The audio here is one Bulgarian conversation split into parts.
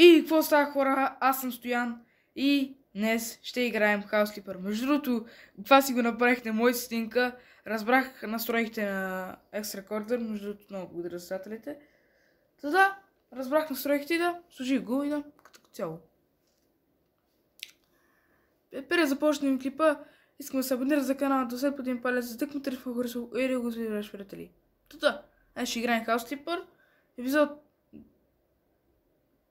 И какво става хора? Аз съм Стоян и днес ще играем House Sleeper. Между другото, това си го направих на моята снимка. Разбрах настройките на X Recorder, между другото много благодаря за слушателите. Та да, разбрах настройките и да, служих го и да, като цяло. Преди да започнем клипа, искам да се абонираш за канала, да се един палец, за тъкнете в харесал и да го следваш приятели. Та да, днес ще играем House Sleeper. Епизод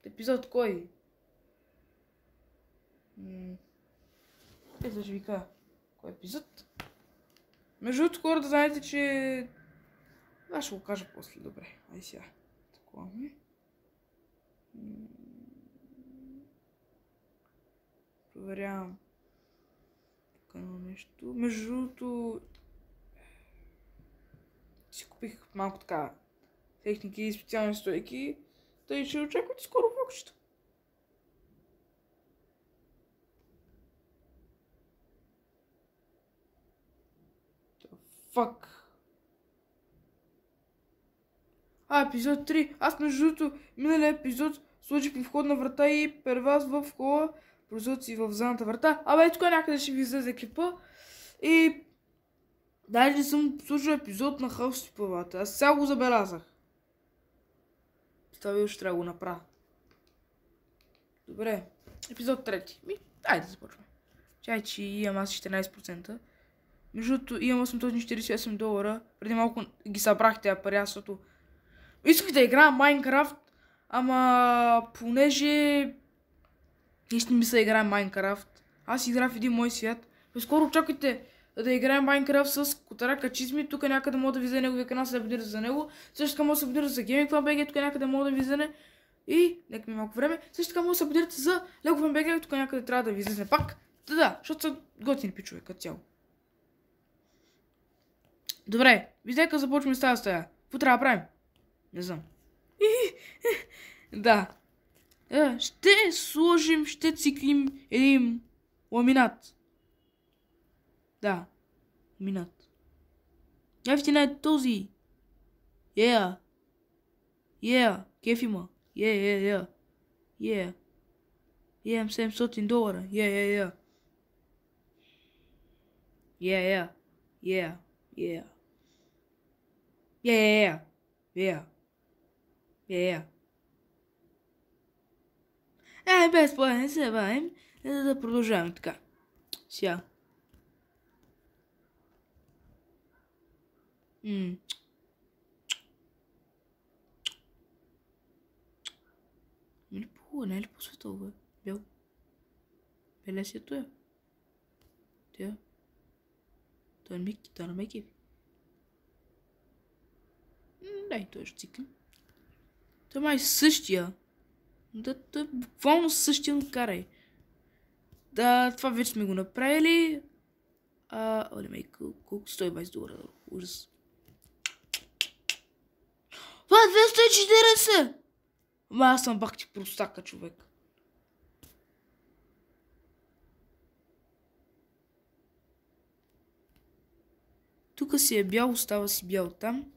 Епизод кой? Е, да ще. Кой епизод? Между другото, хора да знаете, че... Аз ще го кажа после, добре. Ай сега. Такова ми. Проверявам. Тук едно нещо. Между другото... Си купих малко така техники и специални стойки. Тъй ще очаквате скоро влогчета. Фак. А, епизод 3. Аз между другото, миналия епизод сложих ми входна врата и вас в хола, прозорци си в задната врата. Абе, тук някъде ще ви излезе клипа. И даже не съм слушал епизод на Хаус Павата. Аз сега го забелязах. Това ви ще трябва да го направя. Добре. Епизод 3. Ми, айде да започваме. Чай, че имам аз 14%. Между другото имам 848 долара. Преди малко ги събрах тези пари, защото исках да играя Майнкрафт, ама понеже не ми се играе Майнкрафт. Аз играя в един мой свят. Скоро очаквайте да играем Майнкрафт с Котарака Чизми. Тук някъде мога да ви неговия канал, се абонира за него. Също така мога да се абонирате за Gaming Fan BG, тук някъде мога да ви взене. И, нека ми малко време, също така мога да се абонирате за Fan BG, тук някъде трябва да ви излезе пак. Да, да, защото са готини пичове като цяло. Добре, вижте започваме с тази стая. Какво трябва да правим? Не знам. да. Е, ще сложим, ще циклим един ламинат. Да. Минат. Ефтина е този. Yeah. Yeah. Кеф има. Yeah, yeah, yeah. Yeah. Имам 700 долара. Yeah, yeah, yeah. Yeah, yeah. Yeah. Yeah. Yeah, yeah, yeah. Yeah. Yeah. Е, без плане се бавим. Да продължаваме така. Сега. М. Бе? Бел. Белесието е. Тя. Той е Мики, той е на Мики. Дай, той ще цикли. Той май същия. Да, той буквално същия му карай. Да, това вече сме го направили. А, оле, май, колко 120 долара. Ужас. Това е 240! Ма аз съм бах ти простака, човек. Тук си е бял, остава си бял там.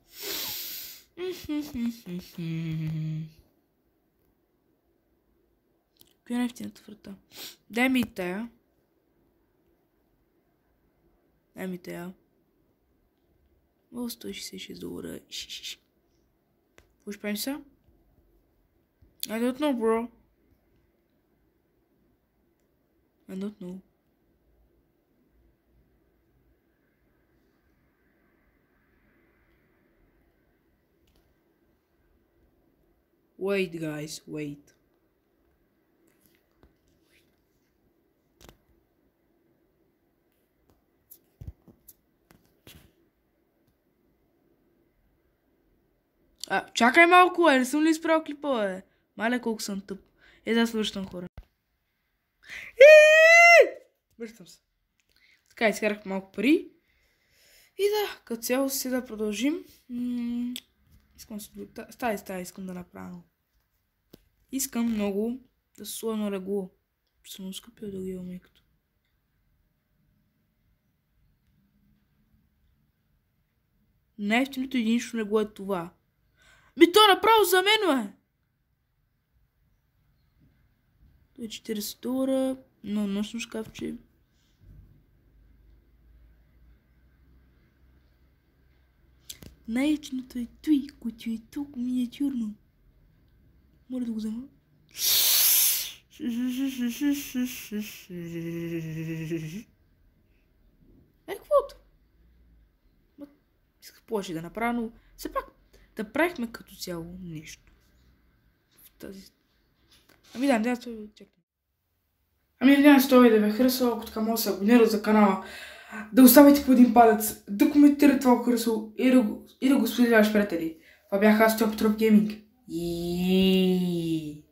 Коя е нефтината врата? Дай ми тая. Дай ми тая. О, 166 долара. Шишиш. Push pensa? I don't know, bro. I don't know. Wait, guys, wait. А, чакай малко, е, не съм ли изправил клипа, бе? Маля колко съм тъп. Е, да свършвам хора. Връщам се. Така, изкарах малко пари. И да, като цяло си да продължим. М- искам да... Стая, стая, искам да направя. Искам много да се сложа легло. Ще съм скъпил да ги имам като. Най-ефтиното единично легло е това. Ми то направо за мен, бе! 40 долара, но носно шкафче. Най-ечното е той, което е толкова миниатюрно. Моля да го взема. Е, каквото? Исках повече да направя, но все пак да правихме като цяло нещо. В тази... Ами да, да, това чакай. Ами надявам се това да ви е харесало, ако така може да се абонира за канала, да оставите по един палец, да коментирате това, ако е харесало и да го, споделяваш приятели. Това бях аз, Топ Троп Гейминг. И...